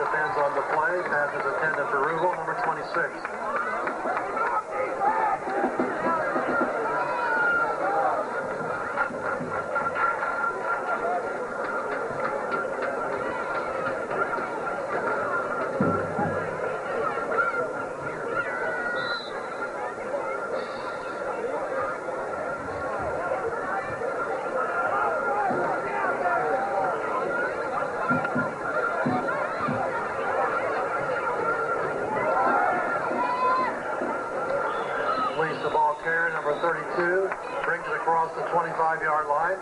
Defends on the play. Pass is intended for Rubel, number 26. Leads the ball carrier, number 32. Brings it across the 25-yard line.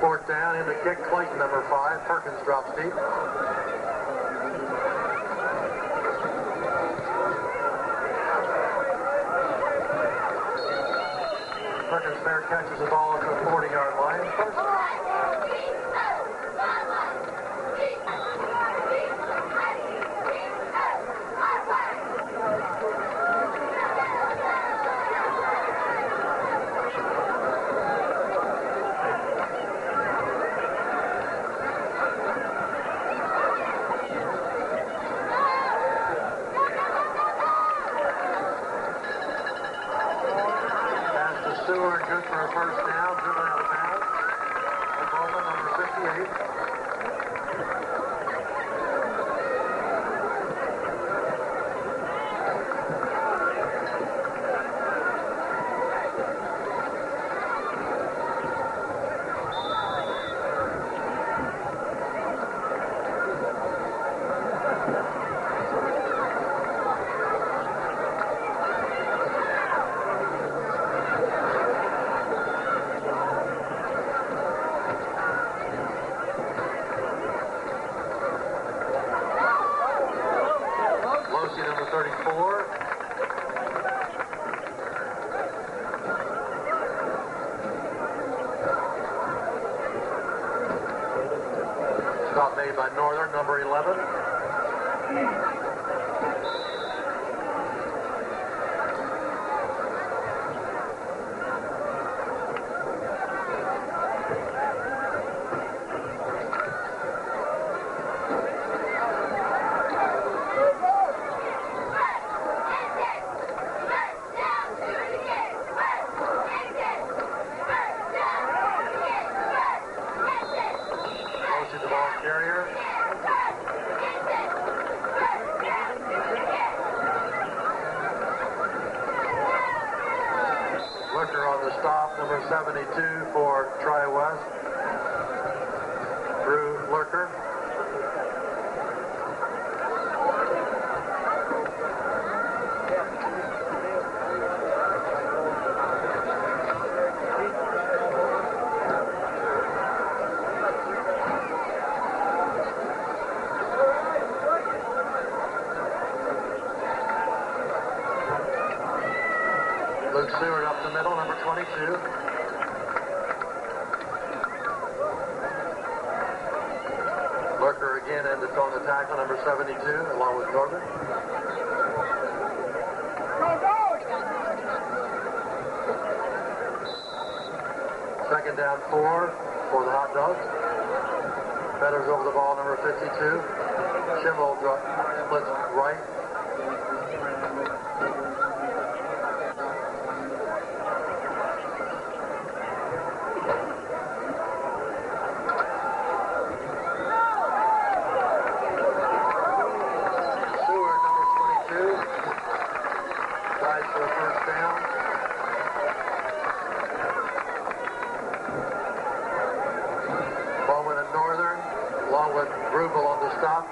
Fourth down in the kick, Clayton, number five. Perkins drops deep. Perkins Bear catches the ball at the 40-yard line. First good for a first down, driven out of bounds. Oklahoma, number 58. Losi, number 34. Made by Northern, number 11. Losi, the ball carrier. On the stop, number 72 for Tri West. Drew Lurker. Luke Seward up the middle, number 22. Lurker again on the tackle, number 72, along with Northern. Second down four for the Hot Dogs. Feathers over the ball, number 52. Schimmel splits right. Seward, number 22. Tries for a first down. Bowman and Northern, along with Rubel on the stop.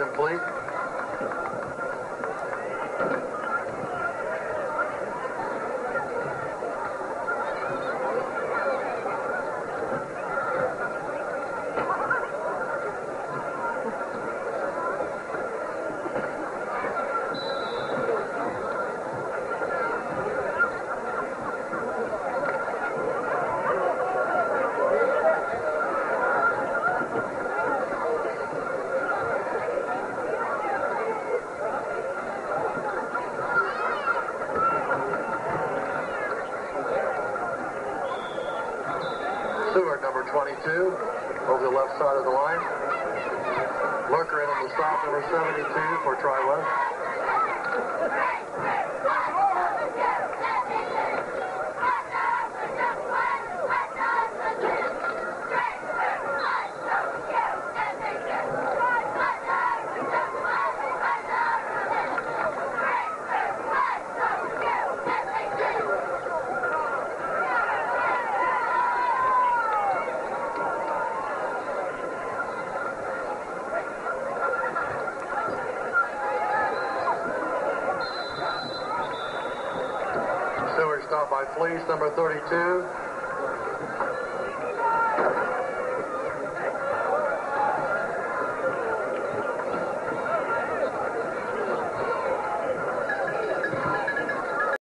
Complete. Number 22, over the left side of the line. Lurker in on the stop, number 72 for Tri West. by Fleece, number 32.